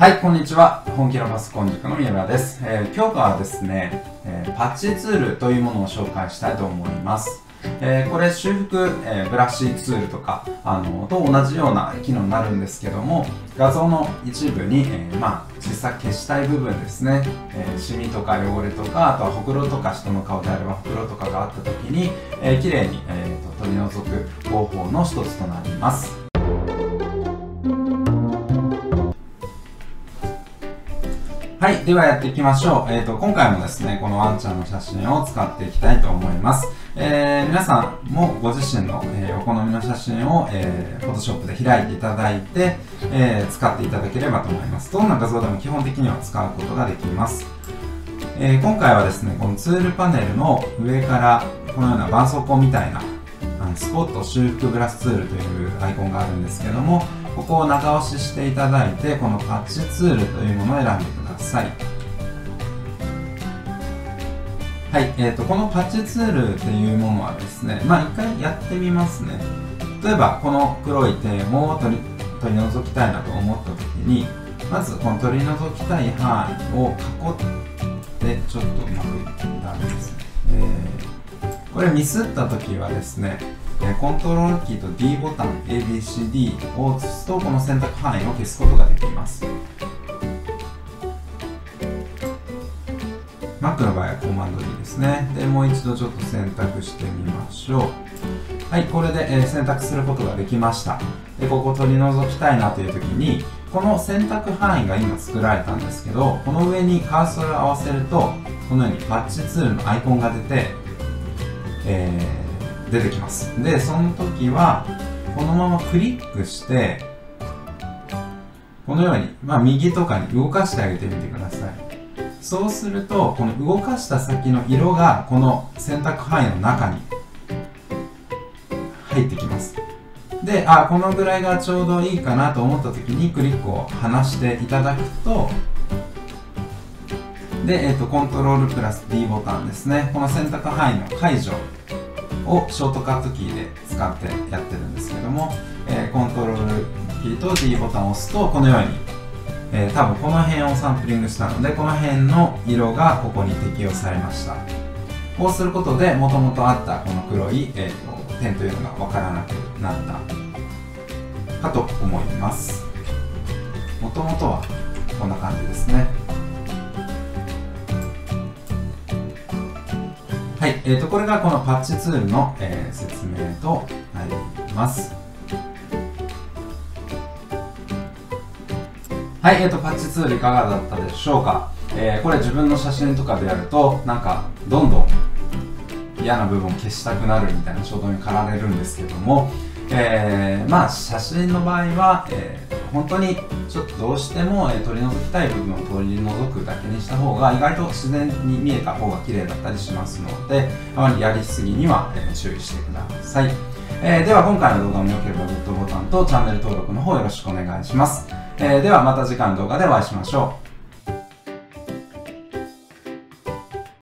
はい、こんにちは。本気のパソコン塾の宮村です。えー今日からですね、えーパッチツールというものを紹介したいと思います。えーこれ修復、えブラシツールとかあのと同じような機能になるんですけども画像の一部に、えーまあ、実際消したい部分ですね、えーシミとか汚れとかあとはほくろとか人の顔であればほくろとかがあった時に、えー、綺麗に、えーと取り除く方法の一つとなりますはい、ではやっていきましょう。えっ、と、今回もですね、このワンちゃんの写真を使っていきたいと思います。えー、皆さんもご自身の、えーお好みの写真を、えー、Photoshop で開いていただいて、え使っていただければと思います。どんな画像でも基本的には使うことができます。え今回はですね、このツールパネルの上から、このような絆創膏みたいな、あのスポット修復ブラシツールというアイコンがあるんですけども、ここを長押ししていただいて、このパッチツールというものを選んでください。はい、えー、とこのパッチツールっていうものはですね、まあ一回やってみますね。例えば、この黒い点を取り取り除きたいなと思った時に、まずこの取り除きたい範囲を囲って、ちょっとうまくダメですね。えーこれミスった時はですね、コントロールキーと D ボタン ABCD を押すとこの選択範囲を消すことができます。Mac の場合はコマンド D ですね。で、もう一度ちょっと選択してみましょう。はい、これで、えー選択することができました。で、ここ取り除きたいなという時に、この選択範囲が今作られたんですけど、この上にカーソルを合わせると、このようにパッチツールのアイコンが出て、えー出てきます。で、その時は、このままクリックして、このように、まあ、右とかに動かしてあげてみてください。そうすると、この動かした先の色が、この選択範囲の中に入ってきます。で、あ、このぐらいがちょうどいいかなと思った時にクリックを離していただくと、で、えっ、と、コントロールプラス D ボタンですね。この選択範囲の解除をショートカットキーで使ってやってるんですけども、えーコントロールキーと D ボタンを押すとこのように、えー多分この辺をサンプリングしたのでこの辺の色がここに適用されました。こうすることでもともとあったこの黒い、えーと点というのがわからなくなった。かと思います。もともとはこんな感じですね。えー、とこれがこのパッチツールの、えー説明となります。はい、えー、とパッチツールいかがだったでしょうか、えーこれ自分の写真とかでやるとなんかどんどん嫌な部分を消したくなるみたいな衝動に駆られるんですけども、えーまあ写真の場合は、えー本当にちょっとどうしても、えー取り除きたい部分を取り除くだけにした方が意外と自然に見えた方が綺麗だったりしますのであまりやりすぎには、えー注意してください、えーでは今回の動画も良ければグッドボタンとチャンネル登録の方よろしくお願いします、えーではまた次回の動画でお会いしましょう。